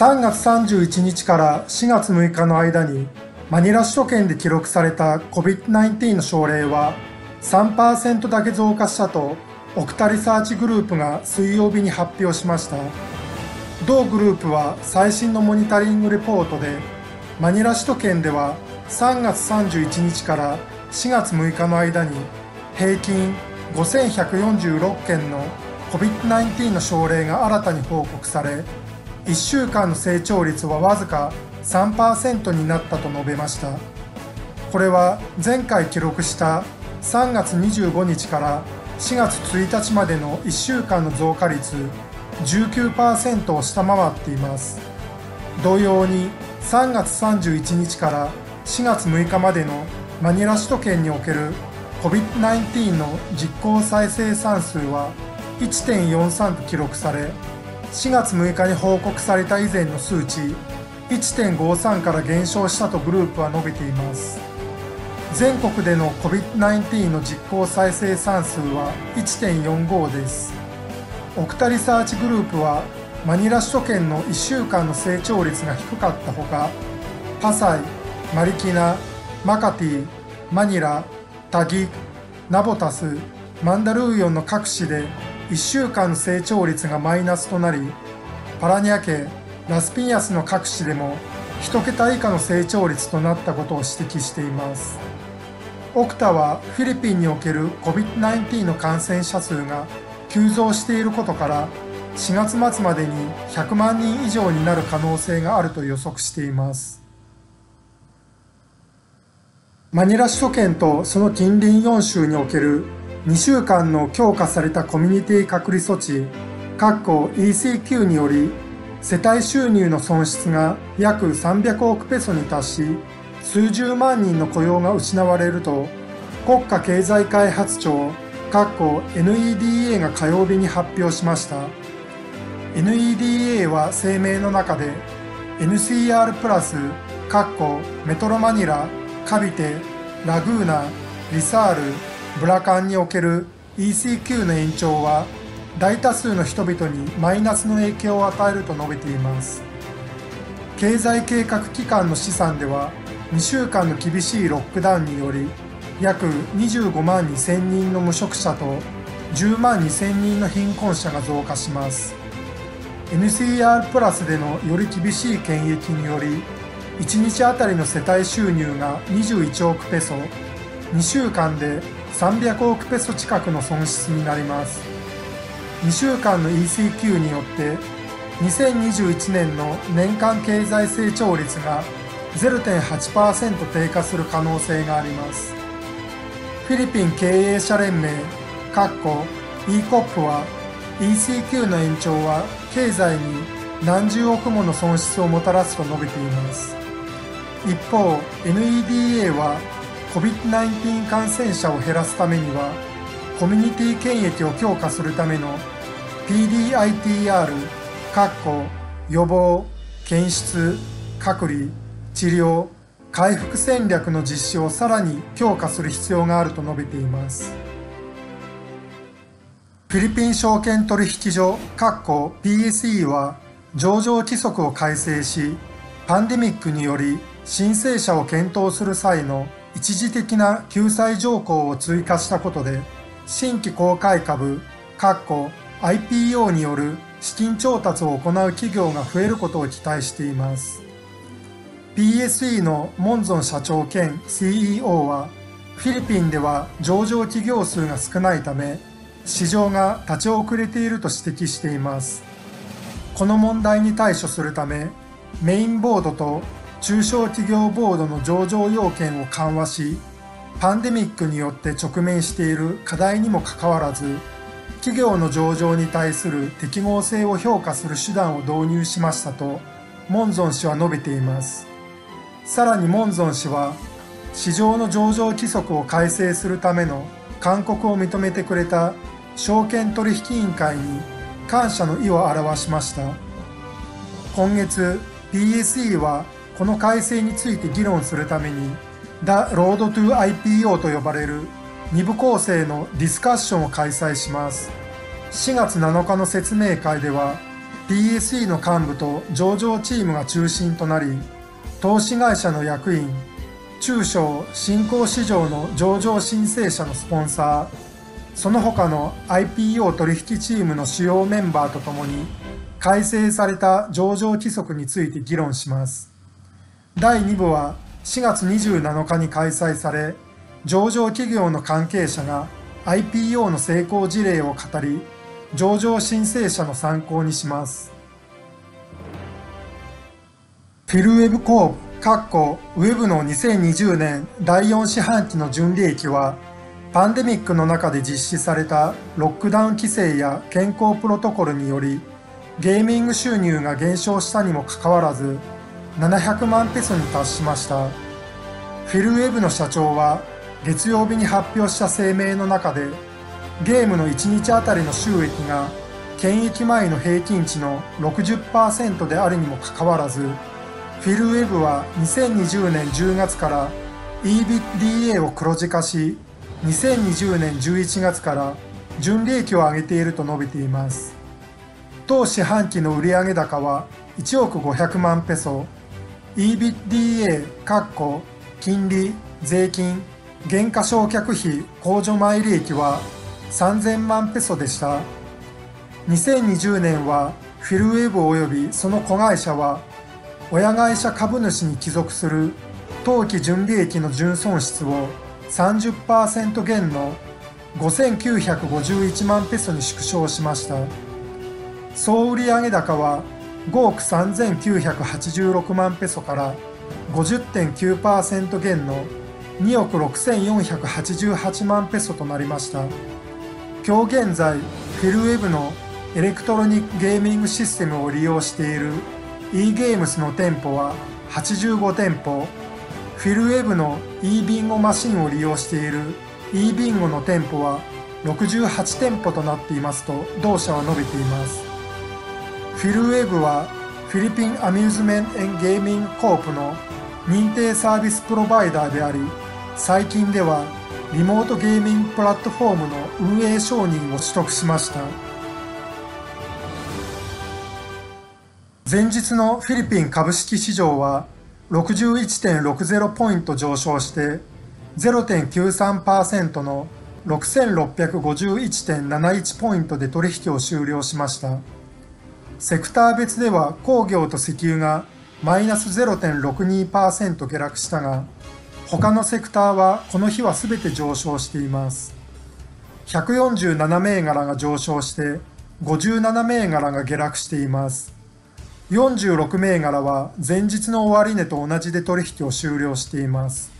3月31日から4月6日の間にマニラ首都圏で記録された COVID-19 の症例は3%だけ増加したとオクタリサーチグループが水曜日に発表しました。同グループは最新のモニタリングレポートでマニラ首都圏では3月31日から4月6日の間に平均5146件の COVID-19 の症例が新たに報告され1週間の成長率はわずか3%になったと述べました。これは前回記録した3月25日から4月1日までの1週間の増加率19%を下回っています。同様に3月31日から4月6日までのマニラ首都圏における COVID-19 の実効再生産数は1.43と記録され4月6日に報告された以前の数値1.53から減少したとグループは述べています。全国での COVID-19 の実効再生産数は1.45です。オクタリサーチグループはマニラ首都圏の1週間の成長率が低かったほかパサイ、マリキナ、マカティ、マニラ、タギ、ナボタス、マンダルーヨンの各市で1週間の成長率がマイナスとなりパラニャ家ラスピニャスの各市でも1桁以下の成長率となったことを指摘しています。オクタはフィリピンにおける COVID-19 の感染者数が急増していることから4月末までに100万人以上になる可能性があると予測しています。マニラ首都圏とその近隣4州における2週間の強化されたコミュニティ隔離措置 ECQ により世帯収入の損失が約300億ペソに達し数十万人の雇用が失われると国家経済開発庁 NEDA が火曜日に発表しました。NEDA は声明の中で NCR プラスメトロマニラカビテラグーナリサールブラカンにおける ECQ の延長は大多数の人々にマイナスの影響を与えると述べています。経済計画機関の試算では2週間の厳しいロックダウンにより約25万2000人の無職者と10万2000人の貧困者が増加します。NCR プラスでのより厳しい検疫により1日あたりの世帯収入が21億ペソ。2週間で300億ペソ近くの損失になります。2週間の ECQ によって2021年の年間経済成長率が0.8%低下する可能性があります。フィリピン経営者連盟かっこ ECOP は ECQ の延長は経済に何十億もの損失をもたらすと述べています。一方 NEDA は COVID-19 感染者を減らすためにはコミュニティ検疫を強化するための PDITR 予防検出隔離治療回復戦略の実施をさらに強化する必要があると述べています。フィリピン証券取引所 PSE は上場規則を改正しパンデミックにより申請者を検討する際の一時的な救済条項を追加したことで、新規公開株、IPO による資金調達を行う企業が増えることを期待しています。PSE のモンゾン社長兼 CEO は、フィリピンでは上場企業数が少ないため、市場が立ち遅れていると指摘しています。この問題に対処するため、メインボードと中小企業ボードの上場要件を緩和し、パンデミックによって直面している課題にもかかわらず、企業の上場に対する適合性を評価する手段を導入しましたと、モンゾン氏は述べています。さらにモンゾン氏は、市場の上場規則を改正するための勧告を認めてくれた証券取引委員会に感謝の意を表しました。今月、PSE はこの改正について議論するために The Road to IPO と呼ばれる2部構成のディスカッションを開催します。4月7日の説明会では PSE の幹部と上場チームが中心となり、投資会社の役員、中小新興市場の上場申請者のスポンサー、その他の IPO 取引チームの主要メンバーとともに、改正された上場規則について議論します。第2部は4月27日に開催され、上場企業の関係者が IPO の成功事例を語り、上場申請者の参考にします。フィルウェブコープ、カッコ、ウェブの2020年第4四半期の純利益は、パンデミックの中で実施されたロックダウン規制や健康プロトコルにより、ゲーミング収入が減少したにもかかわらず、700万ペソに達しました。フィルウェブの社長は、月曜日に発表した声明の中で、ゲームの1日あたりの収益が検疫前の平均値の60%であるにもかかわらず、フィルウェブは2020年10月から EBITDA を黒字化し、2020年11月から純利益を上げていると述べています。当四半期の売上高は1億500万ペソ、EBITDA、金利、税金、減価償却費、控除前利益は3000万ペソでした。2020年はフィルウェブ及びその子会社は親会社株主に帰属する当期純利益の純損失を30%減の5951万ペソに縮小しました。総売上高は5億3986万ペソから50.9%減の2億6488万ペソとなりました。今日現在、フィルウェブのエレクトロニックゲーミングシステムを利用している e ゲームスの店舗は85店舗、フィルウェブの e ビンゴマシンを利用している e ビンゴの店舗は68店舗となっていますと同社は述べています。フィルウェブはフィリピンアミューズメントエンゲーミングコープの認定サービスプロバイダーであり、最近ではリモートゲーミングプラットフォームの運営承認を取得しました。前日のフィリピン株式市場は61.60ポイント上昇して0.93%の6651.71ポイントで取引を終了しました。セクター別では工業と石油がマイナス0.62%下落したが、他のセクターはこの日は全て上昇しています。147銘柄が上昇して57銘柄が下落しています。46銘柄は前日の終値と同じで取引を終了しています。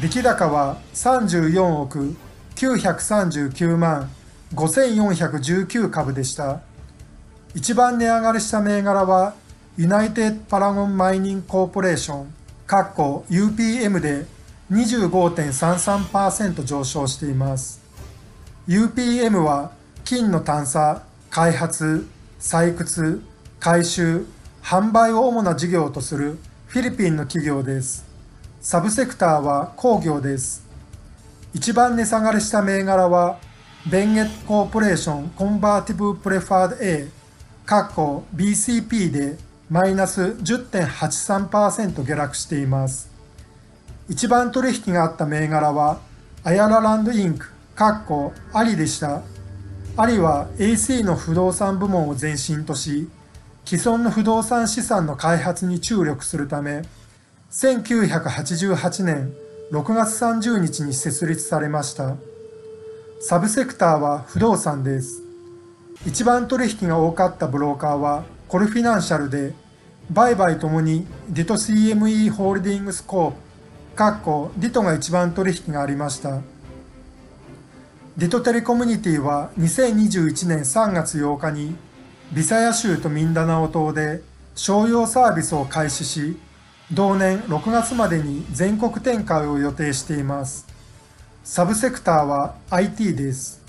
出来高は34億939万5419株でした。一番値上がりした銘柄はユナイテッドパラゴンマイニングコーポレーション UPM で25.33%上昇しています。UPM は金の探査、開発、採掘、回収、販売を主な事業とするフィリピンの企業です。サブセクターは工業です。一番値下がりした銘柄は、ベンゲットコーポレーションコンバーティブプレファード A、BCP でマイナス10.83%下落しています。一番取引があった銘柄は、アヤラランドインク、カッコ、アリでした。アリは AC の不動産部門を前身とし、既存の不動産資産の開発に注力するため、1988年6月30日に設立されました。サブセクターは不動産です。一番取引が多かったブローカーはコルフィナンシャルで、売買ともにディト CME ホールディングスコープ、かっこディトが一番取引がありました。ディトテレコミュニティは2021年3月8日にビサヤ州とミンダナオ島で商用サービスを開始し、同年6月までに全国展開を予定しています。サブセクターは IT です。